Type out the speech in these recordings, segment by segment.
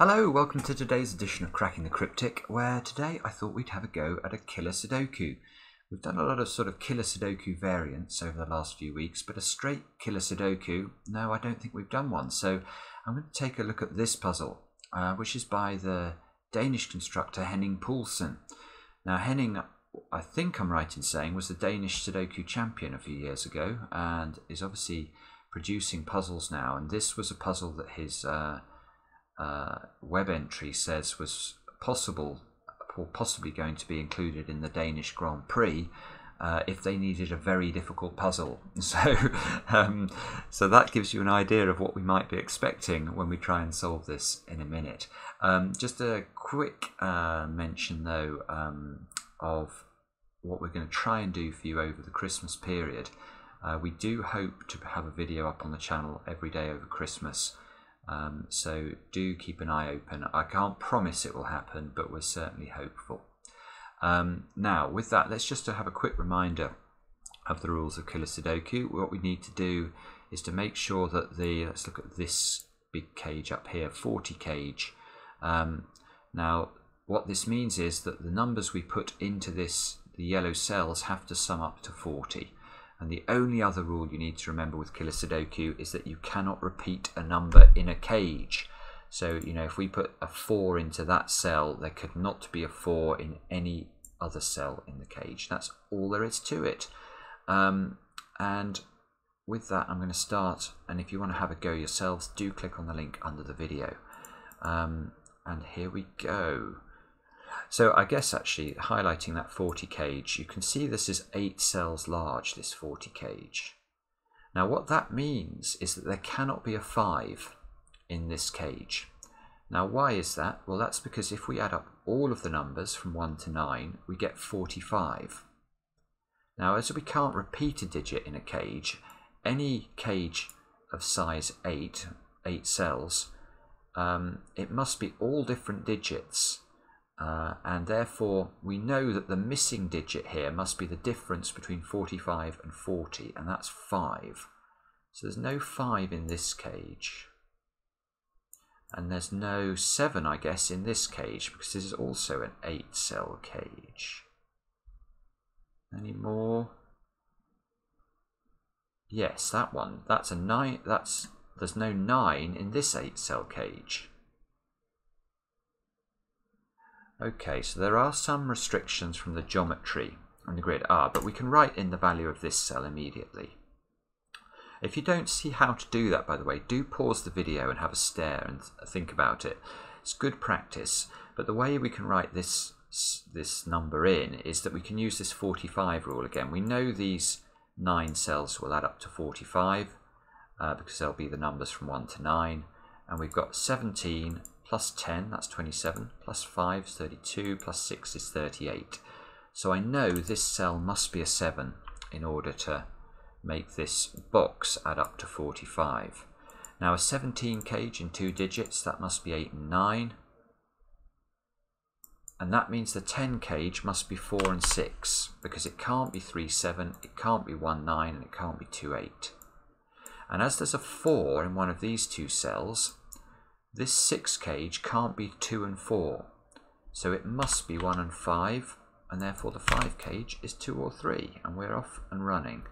Hello, welcome to today's edition of Cracking the Cryptic, where today I thought we'd have a go at a killer Sudoku. We've done a lot of sort of killer Sudoku variants over the last few weeks, but a straight killer Sudoku, no, I don't think we've done one. So I'm going to take a look at this puzzle, uh, which is by the Danish constructor Henning Poulsen. Now, Henning, I think I'm right in saying, was the Danish Sudoku champion a few years ago and is obviously producing puzzles now. And this was a puzzle that his uh, uh, web entry says was possible or possibly going to be included in the Danish Grand Prix uh, if they needed a very difficult puzzle. So, um, so that gives you an idea of what we might be expecting when we try and solve this in a minute. Um, just a quick uh, mention though um, of what we're going to try and do for you over the Christmas period. Uh, we do hope to have a video up on the channel every day over Christmas. Um, so do keep an eye open. I can't promise it will happen, but we're certainly hopeful. Um, now, with that, let's just have a quick reminder of the rules of Killer Sudoku. What we need to do is to make sure that the, let's look at this big cage up here, 40 cage. Um, now, what this means is that the numbers we put into this, the yellow cells, have to sum up to 40. And the only other rule you need to remember with Killer Sudoku is that you cannot repeat a number in a cage. So, you know, if we put a 4 into that cell, there could not be a 4 in any other cell in the cage. That's all there is to it. Um, and with that, I'm going to start. And if you want to have a go yourselves, do click on the link under the video. Um, and here we go. So I guess actually highlighting that 40 cage, you can see this is 8 cells large, this 40 cage. Now what that means is that there cannot be a 5 in this cage. Now why is that? Well that's because if we add up all of the numbers from 1 to 9, we get 45. Now as we can't repeat a digit in a cage, any cage of size 8, 8 cells, um, it must be all different digits uh, and therefore we know that the missing digit here must be the difference between 45 and 40 and that's 5 so there's no 5 in this cage. And there's no 7 I guess in this cage because this is also an 8 cell cage. Any more? Yes that one. That's a 9 that's there's no 9 in this 8 cell cage Okay, so there are some restrictions from the geometry on the grid R, but we can write in the value of this cell immediately. If you don't see how to do that, by the way, do pause the video and have a stare and think about it. It's good practice, but the way we can write this this number in is that we can use this 45 rule again. We know these 9 cells will add up to 45 uh, because they'll be the numbers from 1 to 9, and we've got 17 plus 10, that's 27, plus 5 is 32, plus 6 is 38. So I know this cell must be a 7 in order to make this box add up to 45. Now a 17 cage in two digits, that must be 8 and 9. And that means the 10 cage must be 4 and 6, because it can't be 3, 7, it can't be 1, 9, and it can't be 2, 8. And as there's a 4 in one of these two cells, this 6 cage can't be 2 and 4, so it must be 1 and 5, and therefore the 5 cage is 2 or 3, and we're off and running.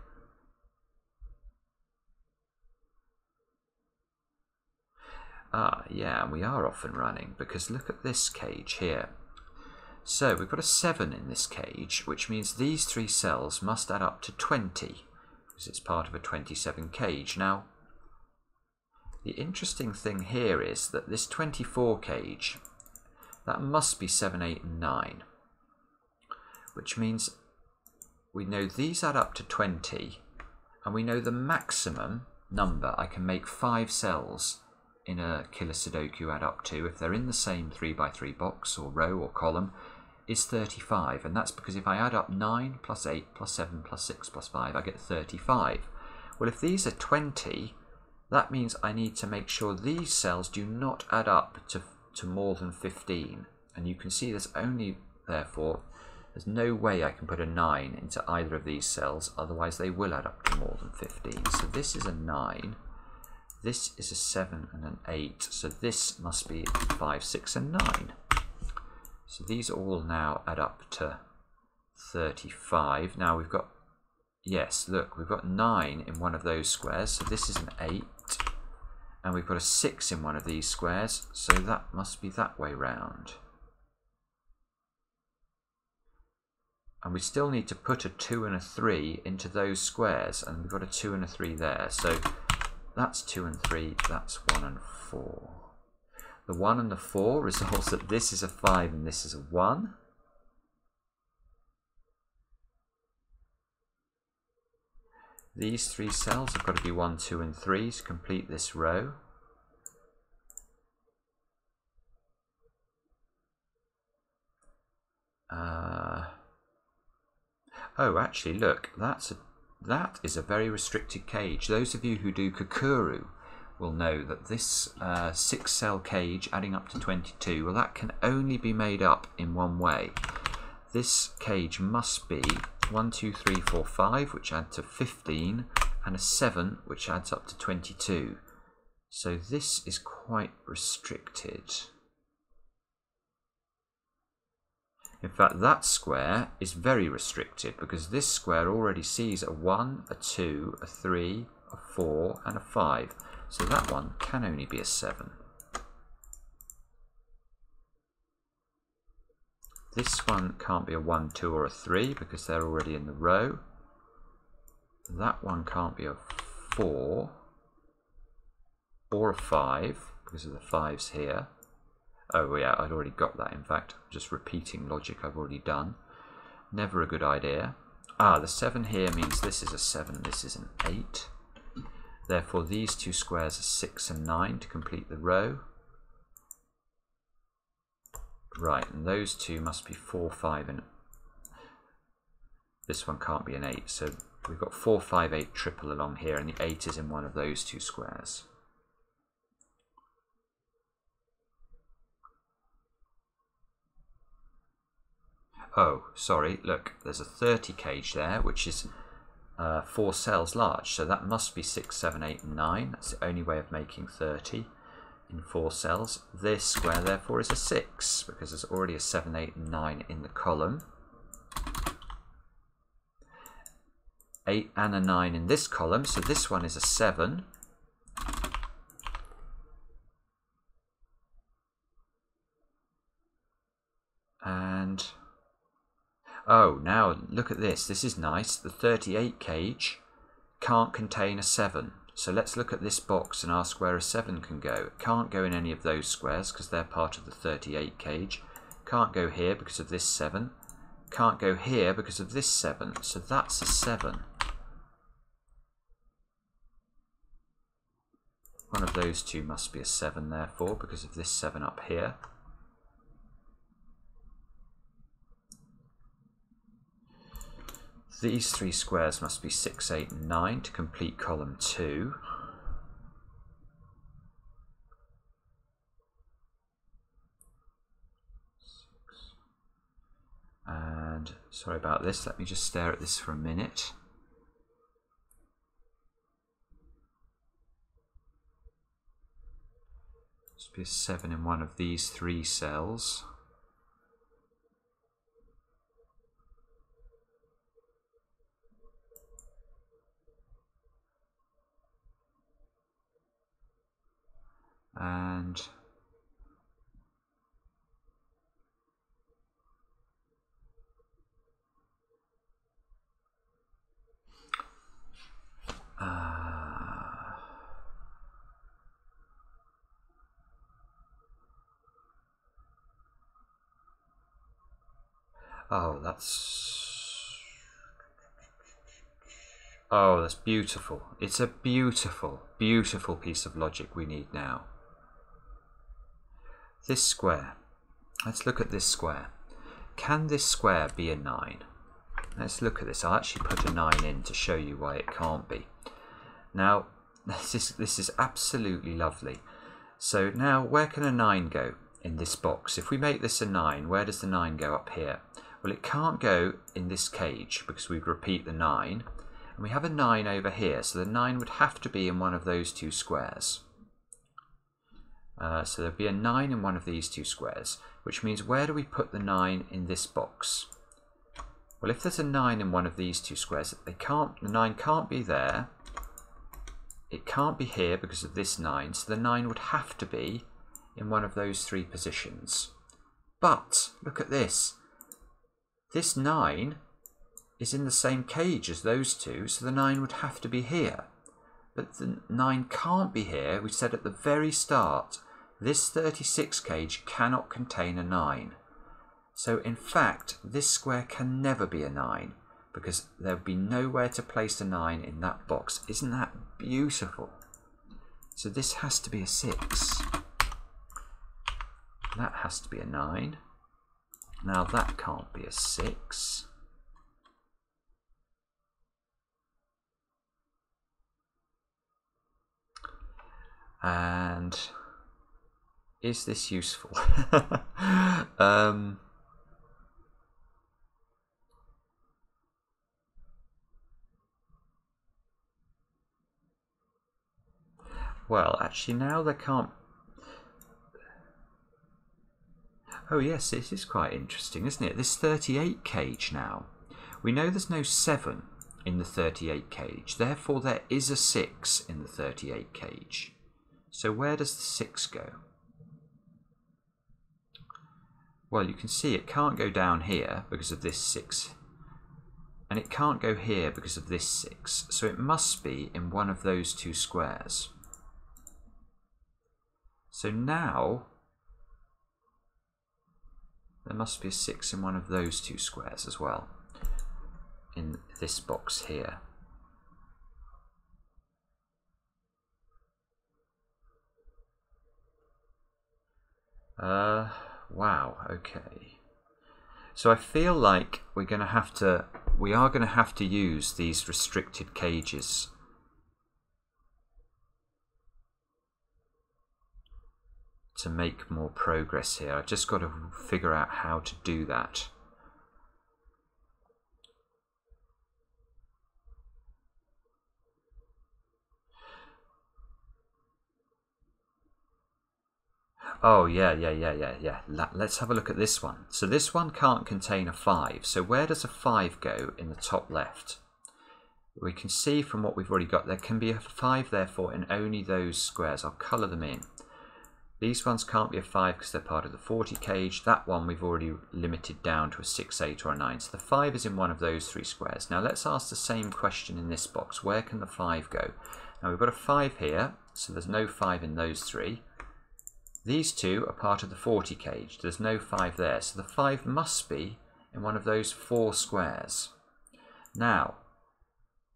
Ah, yeah, we are off and running, because look at this cage here. So we've got a 7 in this cage, which means these three cells must add up to 20, because it's part of a 27 cage. Now, the interesting thing here is that this 24 cage, that must be 7, 8 and 9. Which means we know these add up to 20 and we know the maximum number I can make 5 cells in a killer Sudoku add up to if they're in the same 3x3 box or row or column is 35 and that's because if I add up 9 plus 8 plus 7 plus 6 plus 5 I get 35. Well if these are 20 that means I need to make sure these cells do not add up to, to more than 15. And you can see there's only, therefore, there's no way I can put a 9 into either of these cells, otherwise they will add up to more than 15. So this is a 9, This is a 7 and an 8. So this must be 5, 6 and 9. So these all now add up to 35. Now we've got, yes, look, we've got 9 in one of those squares. So this is an 8. And we've got a 6 in one of these squares. So that must be that way round. and we still need to put a 2 and a 3 into those squares and we've got a 2 and a 3 there so that's 2 and 3 that's 1 and 4 the 1 and the 4 results that this is a 5 and this is a 1 these three cells have got to be 1 2 and 3 to complete this row uh, Oh, actually, look, that's a, that is a very restricted cage. Those of you who do Kakuro will know that this uh, six cell cage adding up to 22, well, that can only be made up in one way. This cage must be 1, 2, 3, 4, 5, which add to 15, and a 7, which adds up to 22. So this is quite restricted. In fact, that square is very restricted because this square already sees a 1, a 2, a 3, a 4 and a 5. So that one can only be a 7. This one can't be a 1, 2 or a 3 because they're already in the row. That one can't be a 4 or a 5 because of the 5s here. Oh yeah, I'd already got that in fact. Just repeating logic I've already done. Never a good idea. Ah, the 7 here means this is a 7, this is an 8. Therefore these two squares are 6 and 9 to complete the row. Right, and those two must be 4, 5 and... This one can't be an 8, so we've got 4, 5, 8 triple along here, and the 8 is in one of those two squares. Oh, sorry, look, there's a 30 cage there, which is uh, four cells large. So that must be 6, 7, 8, and 9. That's the only way of making 30 in four cells. This square, therefore, is a 6, because there's already a 7, 8, 9 in the column. 8 and a 9 in this column, so this one is a 7. And Oh, now look at this. This is nice. The 38 cage can't contain a 7. So let's look at this box and ask where a 7 can go. It can't go in any of those squares because they're part of the 38 cage. Can't go here because of this 7. Can't go here because of this 7. So that's a 7. One of those two must be a 7 therefore because of this 7 up here. These three squares must be 6, 8 and 9 to complete column 2. And sorry about this, let me just stare at this for a minute. Must be a 7 in one of these three cells. And uh, oh that's Oh, that's beautiful. It's a beautiful, beautiful piece of logic we need now. This square. Let's look at this square. Can this square be a 9? Let's look at this. I'll actually put a 9 in to show you why it can't be. Now, this is, this is absolutely lovely. So now, where can a 9 go in this box? If we make this a 9, where does the 9 go up here? Well, it can't go in this cage because we'd repeat the 9. And we have a 9 over here, so the 9 would have to be in one of those two squares. Uh, so there'd be a 9 in one of these two squares, which means where do we put the 9 in this box? Well, if there's a 9 in one of these two squares, they can't, the 9 can't be there. It can't be here because of this 9, so the 9 would have to be in one of those three positions. But, look at this. This 9 is in the same cage as those two, so the 9 would have to be here. But the 9 can't be here. We said at the very start, this 36 cage cannot contain a 9. So in fact, this square can never be a 9 because there would be nowhere to place a 9 in that box. Isn't that beautiful? So this has to be a 6. That has to be a 9. Now that can't be a 6. And is this useful? um, well, actually now they can't Oh yes, this is quite interesting, isn't it? This 38 cage now. We know there's no 7 in the 38 cage, therefore there is a 6 in the 38 cage. So where does the 6 go? Well, you can see it can't go down here because of this 6. And it can't go here because of this 6. So it must be in one of those two squares. So now there must be a 6 in one of those two squares as well. In this box here. Uh, wow, okay. So I feel like we're going to have to, we are going to have to use these restricted cages to make more progress here. I've just got to figure out how to do that. Oh, yeah, yeah, yeah, yeah, yeah. Let's have a look at this one. So this one can't contain a 5. So where does a 5 go in the top left? We can see from what we've already got, there can be a 5 therefore in only those squares. I'll colour them in. These ones can't be a 5 because they're part of the 40 cage. That one we've already limited down to a 6, 8 or a 9. So the 5 is in one of those three squares. Now let's ask the same question in this box. Where can the 5 go? Now we've got a 5 here, so there's no 5 in those three. These two are part of the 40 cage. There's no 5 there. So the 5 must be in one of those four squares. Now,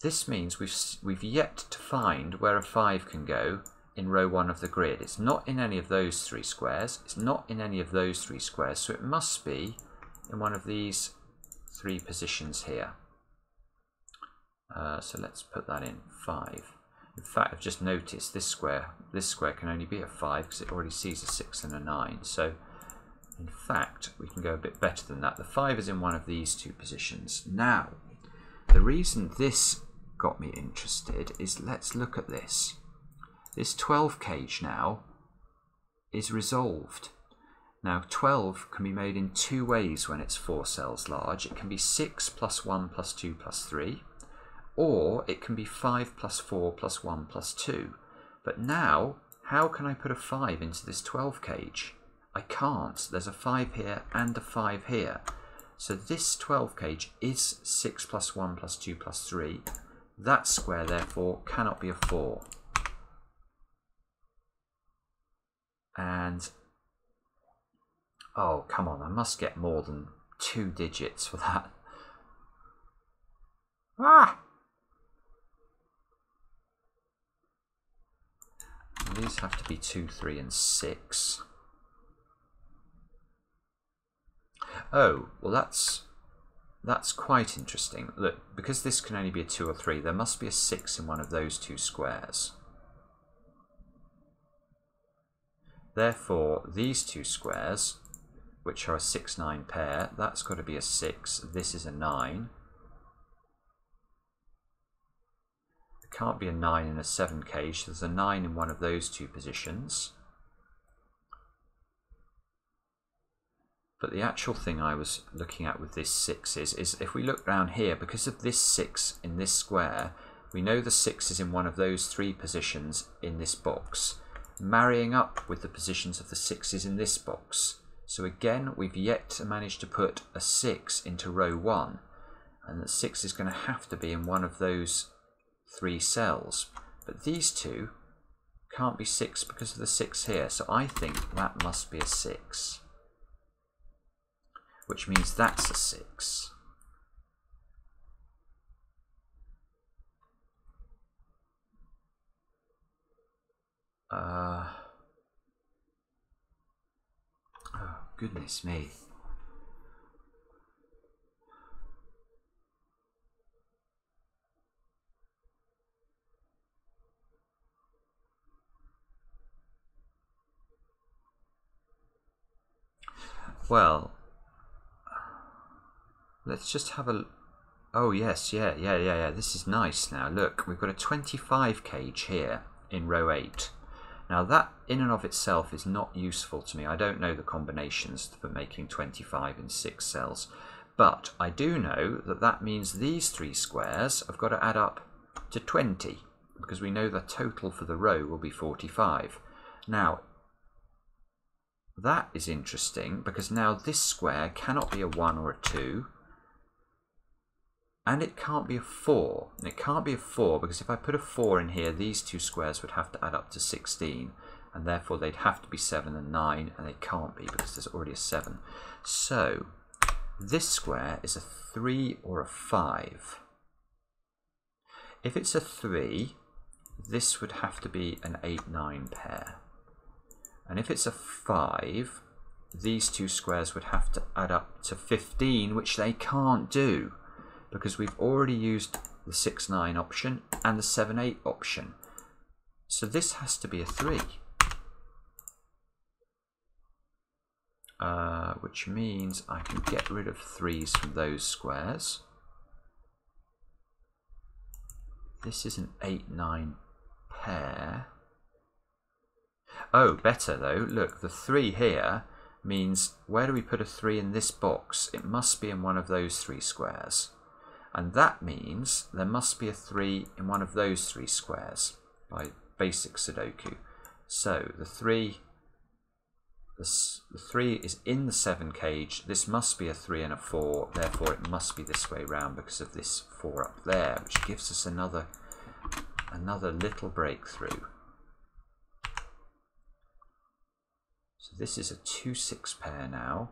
this means we've, we've yet to find where a 5 can go in row 1 of the grid. It's not in any of those three squares. It's not in any of those three squares. So it must be in one of these three positions here. Uh, so let's put that in 5. In fact, I've just noticed this square, this square can only be a 5 because it already sees a 6 and a 9. So in fact, we can go a bit better than that. The 5 is in one of these two positions. Now, the reason this got me interested is let's look at this. This 12 cage now is resolved. Now 12 can be made in two ways when it's four cells large. It can be 6 plus 1 plus 2 plus 3 or it can be 5 plus 4 plus 1 plus 2. But now, how can I put a 5 into this 12 cage? I can't. There's a 5 here and a 5 here. So this 12 cage is 6 plus 1 plus 2 plus 3. That square, therefore, cannot be a 4. And, oh, come on, I must get more than two digits for that. Ah! These have to be 2, 3 and 6. Oh, well that's that's quite interesting. Look, because this can only be a 2 or 3, there must be a 6 in one of those two squares. Therefore, these two squares, which are a 6, 9 pair, that's got to be a 6, this is a 9. Can't be a 9 in a 7 cage. There's a 9 in one of those two positions. But the actual thing I was looking at with this 6 is, is if we look down here, because of this 6 in this square, we know the 6 is in one of those three positions in this box, marrying up with the positions of the 6s in this box. So again, we've yet to manage to put a 6 into row 1, and the 6 is going to have to be in one of those three cells. But these two can't be 6 because of the 6 here, so I think that must be a 6 which means that's a 6. Uh, oh, goodness me. Well, Let's just have a... Oh, yes, yeah, yeah, yeah, yeah. This is nice now. Look, we've got a 25 cage here in row 8. Now that in and of itself is not useful to me. I don't know the combinations for making 25 in 6 cells. But I do know that that means these three squares have got to add up to 20 because we know the total for the row will be 45. Now, that is interesting because now this square cannot be a 1 or a 2 and it can't be a 4. And it can't be a 4 because if I put a 4 in here, these two squares would have to add up to 16. And therefore they'd have to be 7 and 9, and they can't be because there's already a 7. So this square is a 3 or a 5. If it's a 3, this would have to be an 8-9 pair. And if it's a 5, these two squares would have to add up to 15, which they can't do because we've already used the 6-9 option and the 7-8 option. So this has to be a 3. Uh, which means I can get rid of 3's from those squares. This is an 8-9 pair. Oh, better though. Look, the 3 here means where do we put a 3 in this box? It must be in one of those three squares. And that means there must be a 3 in one of those three squares by basic Sudoku. So the 3 the, the 3 is in the 7 cage. This must be a 3 and a 4. Therefore it must be this way round because of this 4 up there, which gives us another another little breakthrough. So this is a 2-6 pair now.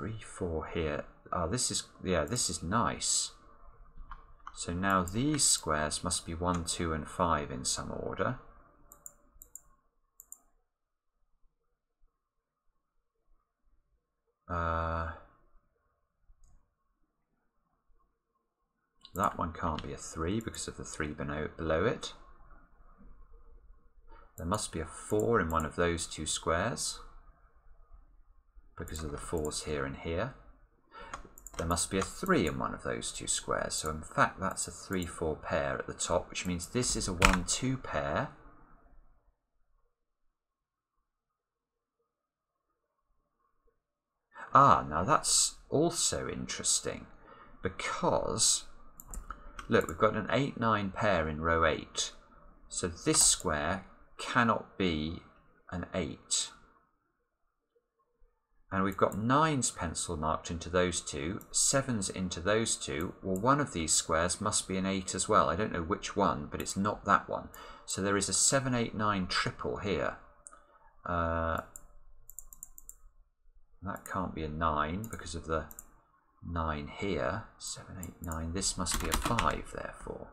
3-4 here. Oh, this is, yeah, this is nice. So now these squares must be 1, 2 and 5 in some order. Uh, that one can't be a 3 because of the 3 below, below it. There must be a 4 in one of those two squares because of the 4s here and here there must be a 3 in one of those two squares. So in fact that's a 3-4 pair at the top, which means this is a 1-2 pair. Ah, now that's also interesting because, look, we've got an 8-9 pair in row 8. So this square cannot be an 8 and we've got nines pencil marked into those two, sevens into those two. Well, one of these squares must be an eight as well. I don't know which one, but it's not that one. So there is a seven, eight, nine triple here. Uh, that can't be a nine because of the nine here. Seven, eight, nine. This must be a five, therefore.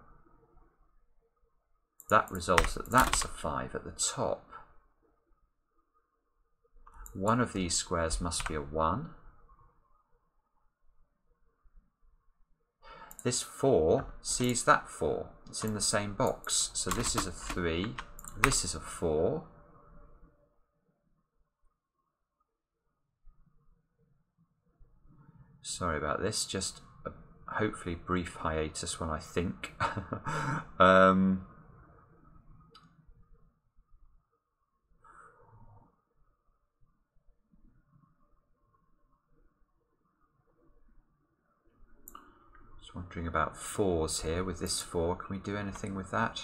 That results that that's a five at the top. One of these squares must be a 1. This 4 sees that 4. It's in the same box. So this is a 3. This is a 4. Sorry about this. Just a hopefully brief hiatus when I think. um, wondering about fours here with this four. Can we do anything with that?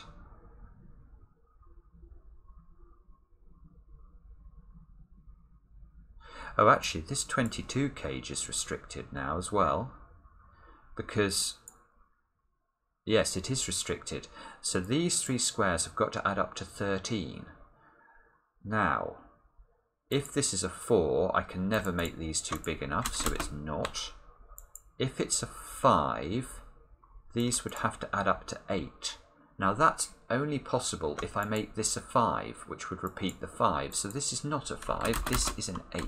Oh, actually, this 22 cage is restricted now as well. Because, yes, it is restricted. So these three squares have got to add up to 13. Now, if this is a 4, I can never make these two big enough, so it's not. If it's a 5, these would have to add up to 8. Now that's only possible if I make this a 5, which would repeat the 5. So this is not a 5, this is an 8.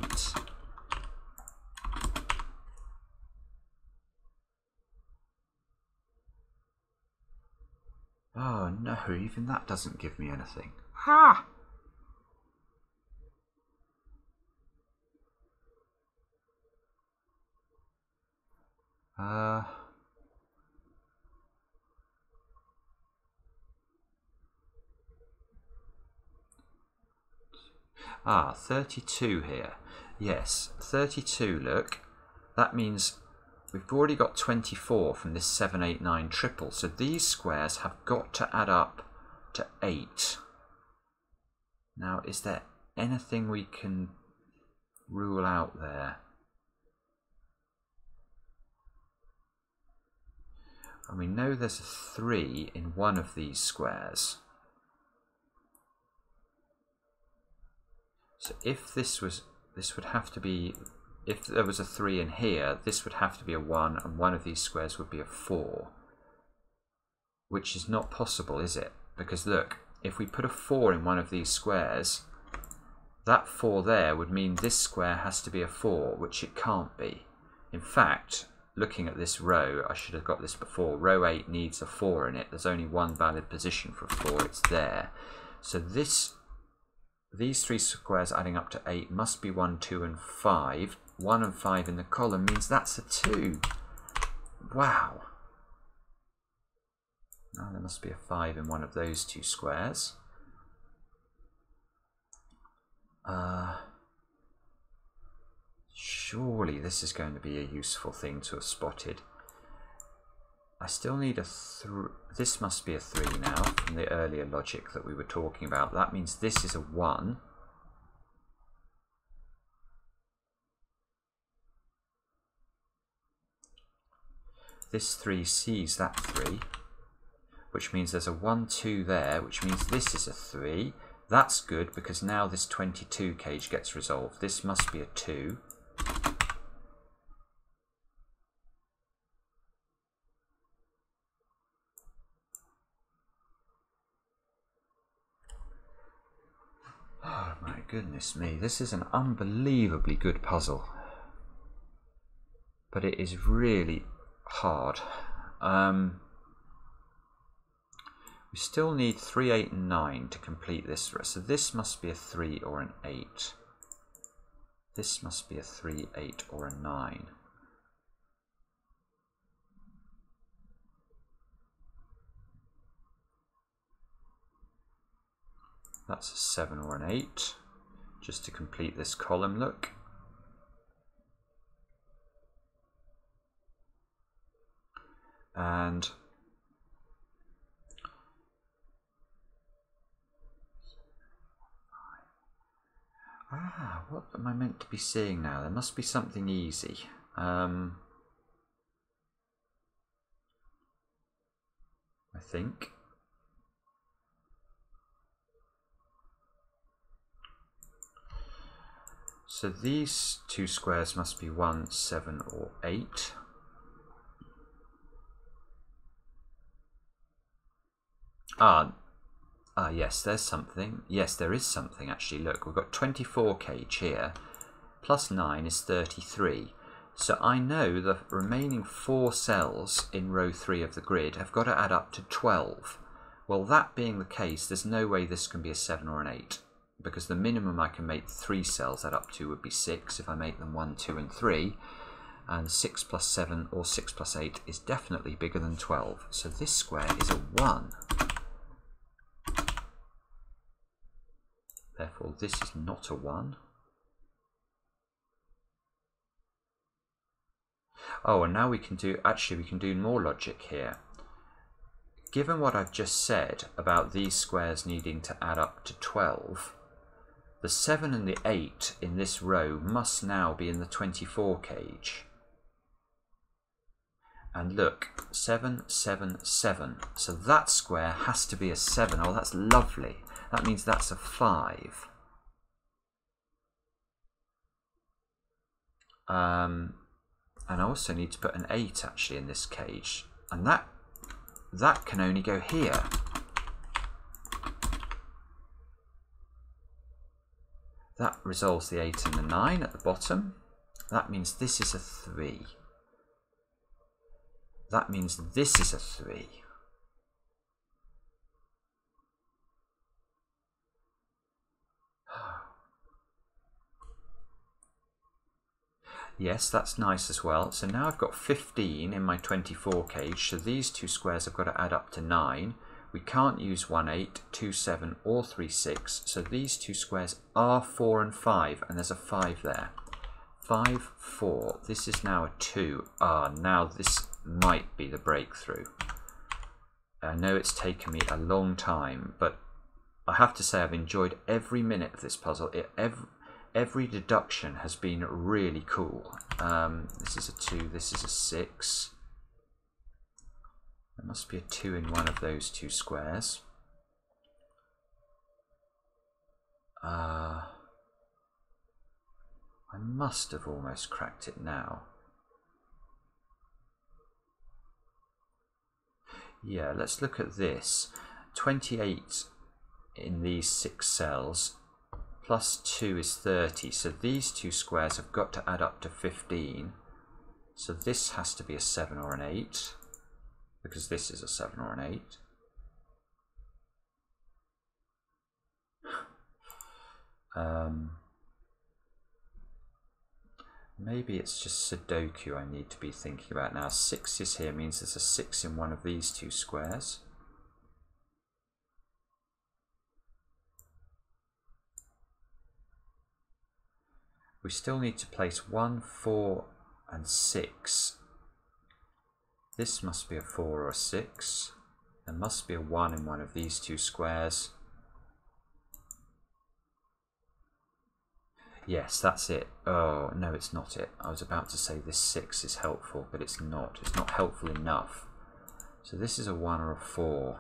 Oh no, even that doesn't give me anything. Ha! Uh... Ah, 32 here. Yes, 32, look. That means we've already got 24 from this 7, 8, 9 triple. So these squares have got to add up to 8. Now, is there anything we can rule out there? And we know there's a 3 in one of these squares. So if this was, this would have to be, if there was a 3 in here, this would have to be a 1, and one of these squares would be a 4. Which is not possible, is it? Because look, if we put a 4 in one of these squares, that 4 there would mean this square has to be a 4, which it can't be. In fact, looking at this row, I should have got this before, row 8 needs a 4 in it. There's only one valid position for a 4, it's there. So this these three squares adding up to 8 must be 1, 2 and 5. 1 and 5 in the column means that's a 2. Wow. Now there must be a 5 in one of those two squares. Uh, surely this is going to be a useful thing to have spotted. I still need a 3. This must be a 3 now from the earlier logic that we were talking about. That means this is a 1. This 3 sees that 3, which means there's a 1, 2 there, which means this is a 3. That's good because now this 22 cage gets resolved. This must be a 2. goodness me, this is an unbelievably good puzzle. But it is really hard. Um, we still need 3, 8 and 9 to complete this. So this must be a 3 or an 8. This must be a 3, 8 or a 9. That's a 7 or an 8 just to complete this column look. And Ah, what am I meant to be seeing now? There must be something easy. Um, I think. So these two squares must be 1, 7 or 8. Ah, ah, yes, there's something. Yes, there is something actually. Look, we've got 24 cage here. Plus 9 is 33. So I know the remaining four cells in row 3 of the grid have got to add up to 12. Well, that being the case, there's no way this can be a 7 or an 8 because the minimum I can make three cells add up to would be six if I make them one, two, and three. and 6 plus 7 or 6 plus 8 is definitely bigger than 12. So this square is a 1. Therefore this is not a 1. Oh, and now we can do, actually we can do more logic here. Given what I've just said about these squares needing to add up to 12, the 7 and the 8 in this row must now be in the 24 cage. And look, 7, 7, 7. So that square has to be a 7. Oh, that's lovely. That means that's a 5. Um, and I also need to put an 8 actually in this cage. And that, that can only go here. That resolves the 8 and the 9 at the bottom. That means this is a 3. That means this is a 3. Yes, that's nice as well. So now I've got 15 in my 24 cage, so these two squares have got to add up to 9. We can't use 1, 8, 2, 7 or 3, 6, so these two squares are 4 and 5, and there's a 5 there. 5, 4. This is now a 2. Ah, now this might be the breakthrough. I know it's taken me a long time, but I have to say I've enjoyed every minute of this puzzle. It, every, every deduction has been really cool. Um, this is a 2, this is a 6. There must be a 2 in one of those two squares. Uh, I must have almost cracked it now. Yeah, let's look at this. 28 in these six cells plus 2 is 30. So these two squares have got to add up to 15. So this has to be a 7 or an 8, because this is a 7 or an 8. Um, maybe it's just Sudoku I need to be thinking about now. 6 is here means there's a 6 in one of these two squares. We still need to place 1, 4 and 6. This must be a 4 or a 6. There must be a 1 in one of these two squares. Yes, that's it. Oh, no, it's not it. I was about to say this 6 is helpful, but it's not. It's not helpful enough. So this is a 1 or a 4.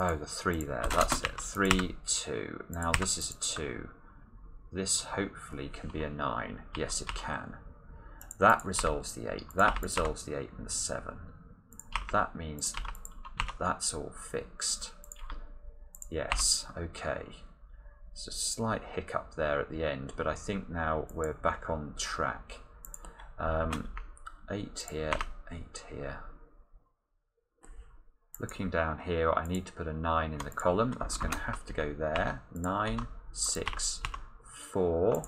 Oh, the 3 there, that's it. 3, 2. Now this is a 2. This hopefully can be a 9. Yes, it can. That resolves the 8. That resolves the 8 and the 7. That means that's all fixed. Yes, okay. It's a slight hiccup there at the end, but I think now we're back on track. Um, 8 here, 8 here. Looking down here, I need to put a 9 in the column. That's going to have to go there. 9, 6, 4,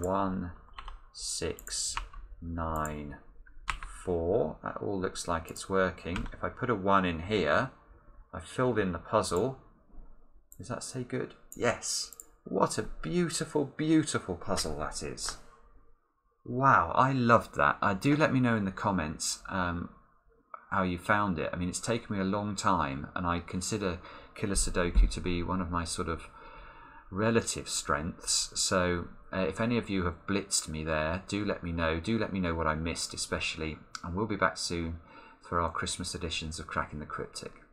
1, 6, 9, 4. That all looks like it's working. If I put a 1 in here, I filled in the puzzle. Does that say good? Yes. What a beautiful, beautiful puzzle that is. Wow, I loved that. Uh, do let me know in the comments um, how you found it. I mean, it's taken me a long time, and I consider Killer Sudoku to be one of my sort of relative strengths. So, uh, if any of you have blitzed me there, do let me know. Do let me know what I missed, especially. And we'll be back soon for our Christmas editions of Cracking the Cryptic.